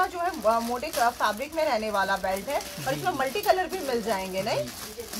पूरा जो है मोटे फैब्रिक में रहने वाला बेल्ट है और इसमें मल्टी कलर भी मिल जाएँगे नहीं?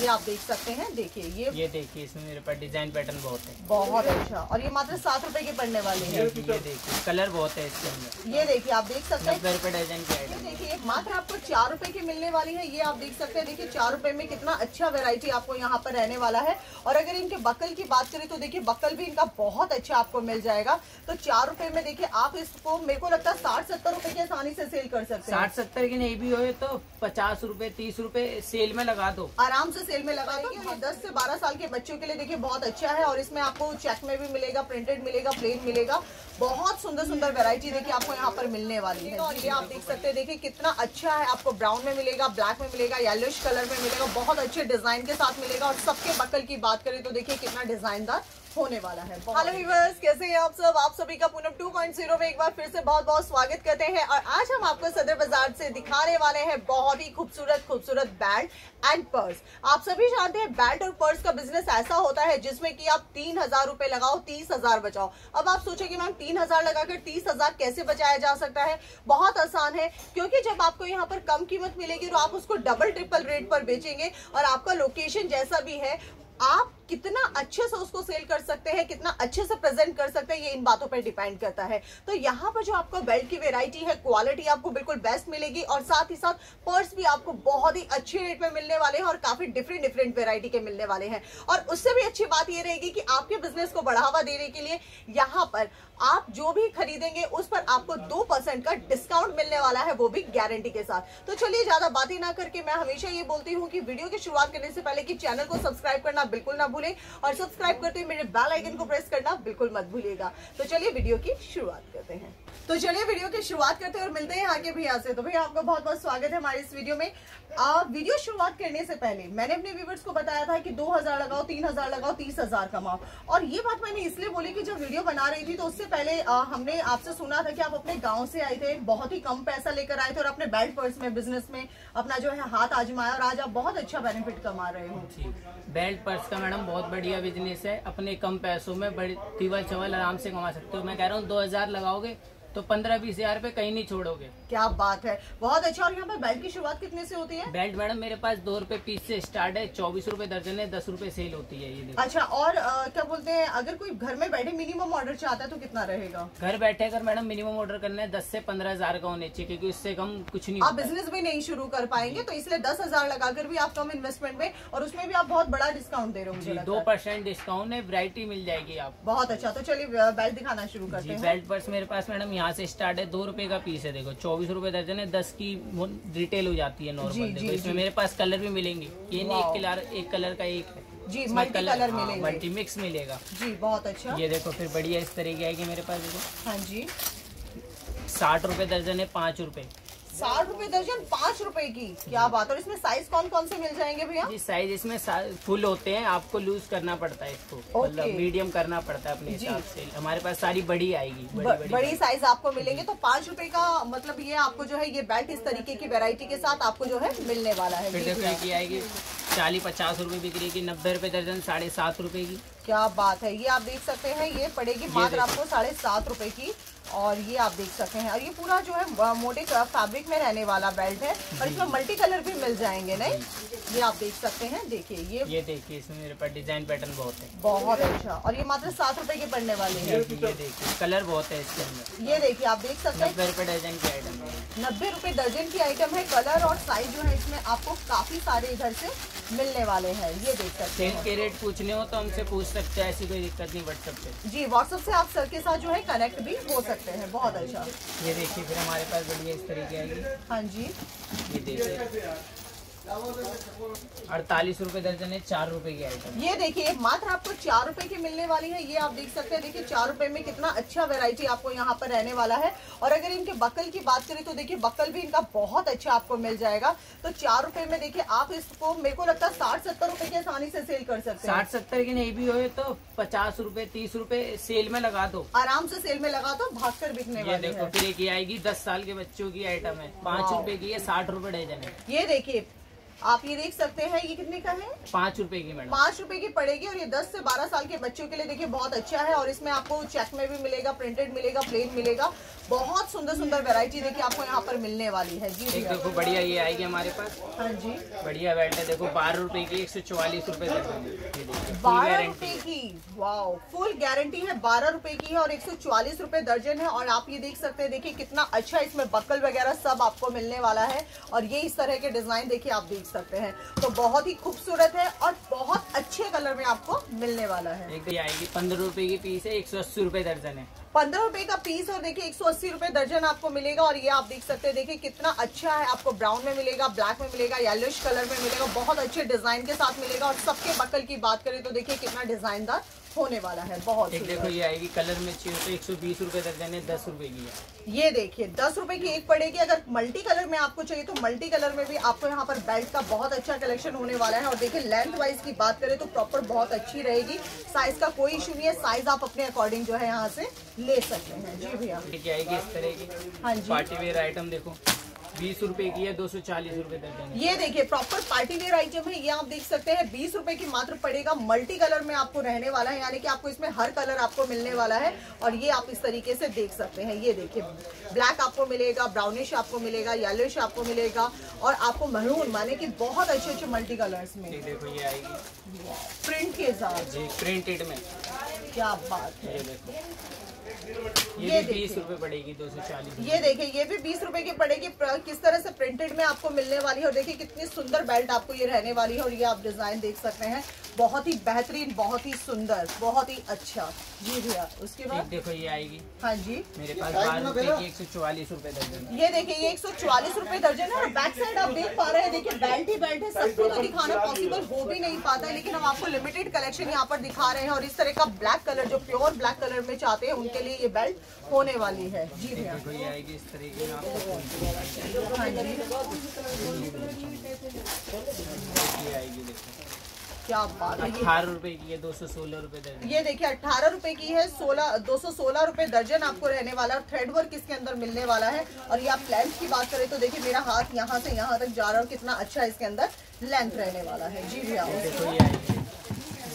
ये आप देख सकते हैं देखिए ये ये देखिए इसमें मेरे पास डिज़ाइन पैटर्न बहुत है। बहुत अच्छा। और ये मात्र सात रुपए के पड़ने वाले ये हैं। ये देखिए कलर बहुत है इसके अंदर। ये देखिए आप देख सकते हैं। रुपए डजन की आइटम देखिए मात्र आपको चार रुपए की मिलने वाली है। ये आप देख सकते हैं देखिए चार रुपए में कितना अच्छा वेरायटी आपको यहाँ पर रहने वाला है। और अगर इनके बकल की बात करें तो देखिए बकल भी इनका बहुत अच्छा आपको मिल जाएगा। तो चार रुपए में देखिए आप इसको मेरे को लगता है साठ सत्तर रुपए की आसानी से सेल कर सकते हैं। साठ सत्तर की नहीं भी हो तो पचास रुपए तीस रुपए सेल में लगा दो। आराम से सेल में लगा रही है दस 10 से 12 साल के बच्चों के लिए देखिए बहुत अच्छा है और इसमें आपको चेक में भी मिलेगा, प्रिंटेड मिलेगा, प्लेन मिलेगा। बहुत सुंदर सुंदर वेरायटी देखिए आपको यहाँ पर मिलने वाली है। और ये आप देख सकते हैं, देखिए कितना अच्छा है। आपको ब्राउन में मिलेगा ब्लैक में मिलेगा येलोइश कलर में मिलेगा। बहुत अच्छे डिज़ाइन के साथ मिलेगा। और सबके बकल की बात करें तो देखिए कितना डिजाइनदार होने वाला है। हेलो व्यूवर्स कैसे हैं आप सब? आप सभी का पूनम 2.0 में एक बार फिर से बहुत बहुत स्वागत करते हैं और आज हम आपको सदर बाज़ार से दिखाने वाले हैं बहुत ही खूबसूरत खूबसूरत बेल्ट एंड पर्स आप सभी जानते हैं बेल्ट और पर्स का बिज़नेस ऐसा होता है जिसमें कि आप तीन हज़ार रुपए लगाओ तीस हज़ार बचाओ। अब आप सोचेंगे मैम तीन हज़ार लगाकर तीस हज़ार कैसे बचाया जा सकता है? बहुत आसान है क्योंकि जब आपको यहाँ पर कम कीमत मिलेगी तो आप उसको डबल ट्रिपल रेट पर बेचेंगे और आपका लोकेशन जैसा भी है आप कितना अच्छे से उसको सेल कर सकते हैं, कितना अच्छे से प्रेजेंट कर सकते हैं, ये इन बातों पर डिपेंड करता है। तो यहाँ पर जो आपको बेल्ट की वेरायटी है क्वालिटी आपको बिल्कुल बेस्ट मिलेगी और साथ ही साथ पर्स भी आपको बहुत ही अच्छे रेट में मिलने वाले हैं और काफ़ी डिफरेंट डिफरेंट वेरायटी के मिलने वाले हैं। और उससे भी अच्छी बात ये रहेगी कि आपके बिज़नेस को बढ़ावा देने के लिए यहाँ पर आप जो भी खरीदेंगे, उस पर आपको दो परसेंट का डिस्काउंट मिलने वाला है, वो भी गारंटी के साथ। तो चलिए ज़्यादा बातें ना करके मैं हमेशा ये बोलती हूँ कि वीडियो की शुरुआत करने से पहले कि चैनल को सब्सक्राइब करना बिल्कुल ना भूलें और सब्सक्राइब करते हुए मेरे बेल आइकन को प्रेस करना बिल्कुल मत भूलिएगा। तो चलिए वीडियो की शुरुआत करते हैं। तो चलिए वीडियो की शुरुआत करते हैं और मिलते हैं आगे भैया से। तो भैया आपका बहुत बहुत स्वागत है हमारे इस वीडियो में। आ, वीडियो शुरुआत करने से पहले मैंने अपने व्यूवर्स को बताया था कि 2000 लगाओ 3000 लगाओ 30000 कमाओ। और ये बात मैंने इसलिए बोली कि जब वीडियो बना रही थी तो उससे पहले आ, हमने आपसे सुना था कि आप अपने गाँव से आए थे बहुत ही कम पैसा लेकर आए थे और अपने बेल्ट पर्स में बिज़नेस में अपना जो है हाथ आजमाया और आज आप बहुत अच्छा बेनिफिट कमा रहे हो। बेल्ट पर्स का मैडम बहुत बढ़िया बिज़नेस है। अपने कम पैसों में बड़ी तीवल चवल आराम से कमा सकते हो। मैं कह रहा हूँ, दो हज़ार लगाओगे तो पंद्रह बीस हज़ार रुपए कहीं नहीं छोड़ोगे। क्या बात है बहुत अच्छा। और यहाँ पर बेल्ट की शुरुआत कितने से होती है? बेल्ट मैडम मेरे पास दो रूपए पीस से स्टार्ट है चौबीस रूपए दर्जन है दस रूपए सेल होती है ये देखो। अच्छा और अ, क्या बोलते हैं अगर कोई घर में बैठे मिनिमम ऑर्डर चाहता है तो कितना रहेगा? घर बैठे अगर मैडम मिनिमम ऑर्डर करना है दस से पंद्रह हज़ार का होने चाहिए क्योंकि उससे कम कुछ नहीं आप बिज़नेस भी नहीं शुरू कर पाएँगे तो इसलिए दस हज़ार लगाकर भी आप कम इन्वेस्टमेंट में और उसमें भी आप बहुत बड़ा डिस्काउंट दे रहे हो मुझे दो परसेंट डिस्काउंट है वैरायटी मिल जाएगी आप बहुत अच्छा तो चलिए बेल्ट दिखाना शुरू करते हैं। बेल्ट पर्स मेरे पास मैडम यहाँ से स्टार्ट है दो रुपए का पीस है देखो चौबीस रुपए दर्जन है दस की रिटेल हो जाती है नॉर्मल देखो इसमें मेरे पास कलर भी मिलेंगे। ये नहीं एक कलर एक कलर का एक है। जी मल्टी कलर कलर मिलेगा। मल्टी मिक्स मिलेगा। जी बहुत अच्छा। ये देखो फिर बढ़िया इस तरह की आएगी मेरे पास देखो। हाँ जी। साठ रुपए दर्जन है पाँच रुपए। साठ रूपए दर्जन पाँच रूपए की। क्या बात और इसमें साइज़ कौन कौन से मिल जाएँगे भैया? जी साइज़ इसमें फुल होते हैं। आपको लूज करना पड़ता है इसको। मतलब मीडियम करना पड़ता है अपने। हिसाब से। हमारे पास सारी बड़ी आएगी बड़ी बड़ी बड़ी साइज़ आपको मिलेंगे तो पाँच रुपए का मतलब ये आपको जो है ये बेल्ट इस तरीके की वेरायटी के साथ आपको जो है मिलने वाला है। ये आएगी चालीस पचास रुपए बिक्री की नब्बे रुपए दर्जन साढ़े सात रूपए की। क्या बात है? ये आप देख सकते हैं ये पड़ेगी मात्र आपको साढ़े सात रूपए की। और ये आप देख सकते हैं। और ये पूरा जो है मोटे फैब्रिक में रहने वाला बेल्ट है और इसमें मल्टी कलर भी मिल जाएँगे नहीं? ये आप देख सकते हैं देखिए ये ये देखिए इसमें मेरे पास डिज़ाइन पैटर्न बहुत है। बहुत अच्छा। और ये मात्र सात रुपए के पड़ने वाले हैं। ये देखिए कलर बहुत है इसके अंदर। ये देखिए आप देख सकते हैं। नब्बे रुपए डजन की आइटम है। नब्बे रुपए दर्जन की आइटम है। कलर और साइज़ जो है इसमें आपको काफ़ी सारे इधर से मिलने वाले हैं ये देख सकते हैं। के रेट पूछने हो तो हमसे पूछ सकते हैं ऐसी कोई दिक्कत नहीं व्हाट्सएप पे। जी व्हाट्सएप से आप सर के साथ जो है कनेक्ट भी हो सकते हैं बहुत अच्छा। ये देखिए फिर हमारे पास बढ़िया इस तरीके आएगी। हाँ जी। ये देखिए। अड़तालीस रूपए दर्जन है चार रूपए की आइटम ये देखिए मात्र आपको चार रुपए की मिलने वाली है ये आप देख सकते हैं। देखिए चार रुपए में कितना अच्छा वैरायटी आपको यहाँ पर रहने वाला है। और अगर इनके बकल की बात करें तो देखिए बकल भी इनका बहुत अच्छा आपको मिल जाएगा। तो चार रूपए में देखिए आप इसको मेरे को लगता है साठ सत्तर रूपए की आसानी से सेल कर सकते हैं। साठ सत्तर की नहीं भी हो तो पचास रूपए तीस रूपए सेल में लगा दो। आराम से सेल में लगा दो भाग कर बिकने वाली देखो फिर एक आएगी दस साल के बच्चों की आइटम है। पाँच। रुपए की है साठ रूपए डजन है। ये देखिए आप ये देख सकते हैं ये कितने का है? पाँच रुपए की मैडम। पाँच रुपए की पड़ेगी और ये दस से बारह साल के बच्चों के लिए देखिए बहुत अच्छा है और इसमें आपको चेक में भी मिलेगा प्रिंटेड मिलेगा प्लेन मिलेगा। बहुत सुंदर सुंदर वेरायटी देखिए आपको यहाँ पर मिलने वाली है। जी एक देखो बढ़िया ये आएगी हमारे पास। हाँ जी। बढ़िया बेल्ट है देखो बारह रुपए की एक सौ चौवालीस रुपए बारह रुपए की? वाओ फुल गारंटी है बारह रुपए की है और एक सौ चालीस रूपए दर्जन है। और आप ये देख सकते हैं देखिए कितना अच्छा इसमें बकल वगैरह सब आपको मिलने वाला है। और ये इस तरह के डिज़ाइन देखिए आप देख सकते हैं। तो बहुत ही खूबसूरत है और बहुत अच्छे कलर में आपको मिलने वाला है। एक आएगी पंद्रह रुपए की पीस है एक सौ अस्सी रुपए दर्जन है। पंद्रह रुपए का पीस और देखिए एक सौ अस्सी रुपए दर्जन आपको मिलेगा और ये आप देख सकते हैं, देखिए कितना अच्छा है, आपको ब्राउन में मिलेगा ब्लैक में मिलेगा येलोइश कलर में मिलेगा, बहुत अच्छे डिज़ाइन के साथ मिलेगा और सबके बकल की बात करें तो देखिए कितना डिजाइनदार होने वाला है बहुत एक देखो ये आएगी कलर में चाहिए तो एक सौ बीस रूपए दर्जन है दस रुपए की है। ये देखिए दस रुपए की एक पड़ेगी। अगर मल्टी कलर में आपको चाहिए तो मल्टी कलर में भी आपको यहाँ पर बेल्ट का बहुत अच्छा कलेक्शन होने वाला है। और देखिए लेंथ वाइज की बात करें तो प्रॉपर बहुत अच्छी रहेगी। साइज़ का कोई इशू नहीं है। साइज़ आप अपने अकॉर्डिंग जो है यहाँ से ले सकते हैं। जी भैया। आएगी इस तरह की हाँ जी। पार्टी वेयर आइटम देखो। बीस रुपए की है दो सौ चालीस रूपए दर्जन ये देखिए प्रॉपर पार्टी वेयर आइटम है ये आप देख सकते हैं बीस रुपए की मात्र पड़ेगा मल्टी कलर में आपको रहने वाला है यानी कि आपको इसमें हर कलर आपको मिलने वाला है और ये आप इस तरीके से देख सकते हैं ये देखिए। ब्लैक आपको मिलेगा ब्राउनिश आपको मिलेगा येलोइश आपको मिलेगा और आपको मरून माने की बहुत अच्छे अच्छे मल्टी कलर में। देखो ये आएगी। प्रिंट के साथ। प्रिंटेड में। क्या बात है। देखो। ये। बीस रुपए पड़ेगी दो सौ चालीस ये देखिए ये भी बीस रूपए की पड़ेगी। किस तरह से प्रिंटेड में आपको मिलने वाली है और देखिए कितनी सुंदर बेल्ट आपको ये रहने वाली है और ये आप डिज़ाइन देख सकते हैं। बहुत ही बेहतरीन बहुत ही सुंदर बहुत ही अच्छा। जी भैया उसके बाद? देखो ये आएगी। हाँ जी। मेरे पास एक सौ चौवालीस रूपए दर्जन ये देखिए ये एक सौ चौवालीस रूपए दर्जन है और बैक साइड आप देख पा रहे हैं। देखिए बेल्ट ही बेल्ट है सबको तो दिखाना पॉसिबल हो भी नहीं पाता है लेकिन हम आपको लिमिटेड कलेक्शन यहाँ पर दिखा रहे हैं और इस तरह का ब्लैक कलर जो प्योर ब्लैक कलर में चाहते हैं उनके लिए ये बेल्ट होने वाली है। जी भैया। देखो ये आएगी इस तरीके में आपको हाँ क्या बात है अठारह रुपए की है दो सौ सोलह रुपए दर्जन। ये देखिए अठारह रुपए की है सोलह दो सौ सोलह रुपए दर्जन आपको रहने वाला है थ्रेड वर्क इसके अंदर मिलने वाला है। और ये आप लेंथ की बात करें तो देखिए मेरा हाथ यहाँ से यहाँ तक जा रहा है कितना अच्छा इसके अंदर लेंथ रहने वाला है। जी भैया।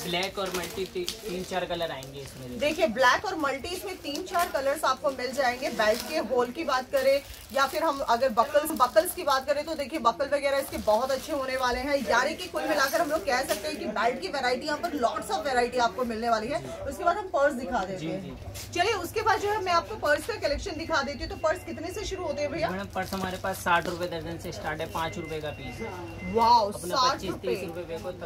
ब्लैक और मल्टी ती, तीन चार कलर आएँगे इसमें। देखो। देखिए ब्लैक और मल्टी इसमें तीन चार कलर्स आपको मिल जाएँगे। बेल्ट के होल की बात करें या फिर हम अगर बकल्स बकल्स की बात करें तो देखिए बकल वगैरह इसके बहुत अच्छे होने वाले हैं। यानी कि कुल मिलाकर हम लोग कह सकते हैं कि बेल्ट की वेरायटी यहाँ पर लॉट्स ऑफ़ वेरायटी आपको मिलने वाली है। उसके बाद हम पर्स दिखा देते हैं। चलिए उसके बाद जो है मैं आपको पर्स का कलेक्शन दिखा देती हूँ। तो पर्स कितने से शुरू होते हैं भैया? मैडम पर्स हमारे पास साठ रुपए दर्जन से स्टार्ट है पाँच रुपए का पीस। अपना साठ रुपए।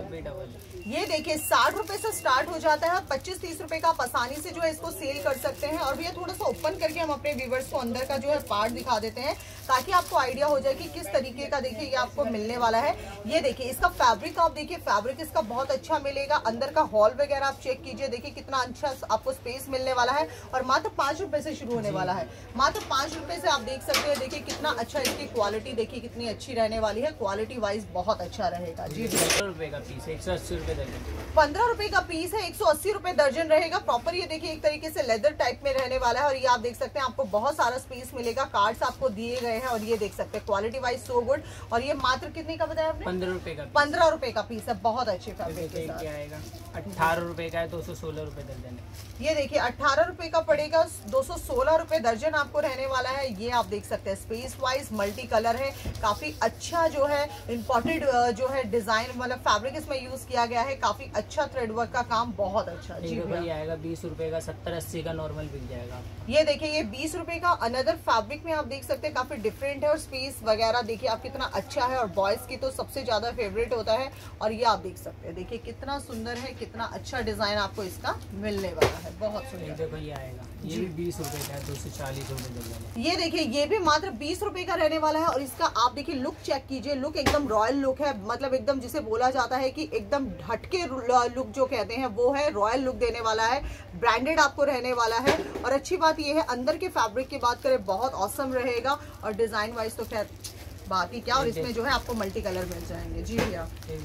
भी डबल ये देखिए साठ रुपए से स्टार्ट हो जाता है। पच्चीस तीस रुपए का आप आसानी से जो है इसको सेल कर सकते हैं। और भैया थोड़ा सा ओपन करके हम अपने व्यूवर्स को अंदर का जो है पार्ट दिखा देते हैं ताकि आपको आइडिया हो जाए कि किस तरीके का देखिए ये आपको मिलने वाला है। ये देखिए इसका फैब्रिक आप देखिए फैब्रिक इसका बहुत अच्छा मिलेगा। अंदर का हॉल वगैरह आप चेक कीजिए देखिए कितना अच्छा आपको स्पेस मिलने वाला है। और मात्र पाँच रुपए से शुरू होने वाला है। मात्र पाँच रुपए से आप देख सकते हैं देखिए कितना अच्छा इसकी क्वालिटी देखिए कितनी अच्छी रहने वाली है। क्वालिटी वाइज बहुत अच्छा रहेगा। जी। जी पंद्रह पंद्रह रुपए का पीस है एक सौ अस्सी रुपए दर्जन रहेगा। प्रॉपर ये देखिए एक तरीके से लेदर टाइप में रहने वाला है और ये आप देख सकते हैं आपको बहुत सारा स्पेस मिलेगा। कार्ड्स आपको दिए गए हैं और ये देख सकते हैं क्वालिटी वाइज सो गुड और ये मात्र कितने का बताया आपने? पंद्रह रुपए का पंद्रह रुपए का पीस है बहुत अच्छे आएगा? अठारह रुपए का है दो सौ सोलह रुपए दर्जन ये देखिए अठारह रुपए का पड़ेगा दो सौ सोलह रुपए दर्जन आपको रहने वाला है। ये आप देख सकते हैं स्पेस वाइज मल्टी कलर है। काफ़ी अच्छा जो है इम्पोर्टेड जो है डिज़ाइन मतलब फैब्रिक इसमें यूज़ किया गया है। काफ़ी अच्छा थ्रेड वर्क का काम बहुत अच्छा जी भैया। आएगा बीस रुपए का सत्तर अस्सी का नॉर्मल बिक जाएगा। ये देखिए ये बीस रुपए का अनदर फैब्रिक में आप देख सकते हैं काफ़ी डिफरेंट है और स्पेस वगैरह देखिए आप कितना अच्छा है और बॉयज़ की तो सबसे ज़्यादा फेवरेट होता है। और ये आप देख सकते हैं देखिए कितना सुंदर है कितना अच्छा डिज़ाइन आपको इसका मिलने वाला है। बहुत सुंदर। देखो ये आएगा। ये भी बीस रुपए का दो सौ चालीस रुपए ये देखिए ये भी मात्र बीस रूपए का रहने वाला है और इसका आप देखिए लुक चेक कीजिए। लुक एकदम रॉयल लुक है मतलब एकदम जिसे बोला जाता है की एकदम हटके लुक जो कहते हैं वो है, रॉयल लुक देने वाला है, ब्रांडेड आपको रहने वाला है। और अच्छी बात ये है, अंदर के फैब्रिक की बात करें, बहुत औसम रहेगा। और डिज़ाइन वाइज तो खैर बाकी क्या और इसमें जो है आपको मल्टी कलर मिल जाएँगे। जी भैया। ये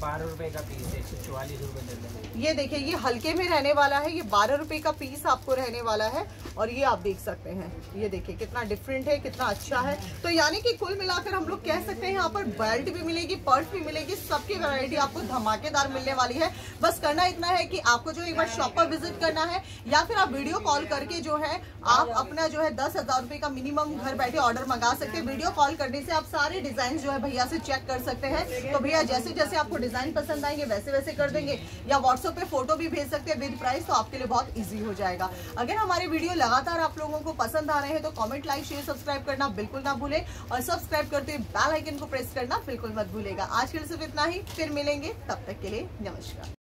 बारह रुपए का पीस है चौवालीस रुपए दर्जन ये देखिए ये हल्के में रहने वाला है ये बारह रुपए का पीस आपको रहने वाला है और ये आप देख सकते हैं। ये देखिए कितना डिफरेंट है कितना अच्छा है। तो यानी कि कुल मिलाकर हम लोग कह सकते हैं यहाँ पर बेल्ट भी मिलेगी पर्स भी मिलेगी सबकी वैरायटी आपको धमाकेदार मिलने वाली है। बस करना इतना है कि आपको जो एक बार शॉप पर विज़िट करना है या फिर आप वीडियो कॉल करके जो है आप अपना जो है दस हज़ार रुपए का मिनिमम घर बैठे ऑर्डर मंगा सकते हैं। वीडियो कॉल करने से आप सारे डिज़ाइन जो है भैया से चेक कर सकते हैं। तो भैया जैसे जैसे आपको डिज़ाइन पसंद आएँगे वैसे वैसे कर देंगे। या व्हाट्सएप पे फ़ोटो भी भेज सकते हैं विद प्राइस तो आपके लिए बहुत ईजी हो जाएगा। अगर हमारे वीडियो लगातार आप लोगों को पसंद आ रहे हैं तो कॉमेंट लाइक शेयर सब्सक्राइब करना बिल्कुल ना भूलें। और सब्सक्राइब करते हुए बेल आइकन को प्रेस करना बिल्कुल मत भूलेगा। आज के लिए सिर्फ़ इतना ही, फिर मिलेंगे, तब तक के लिए नमस्कार।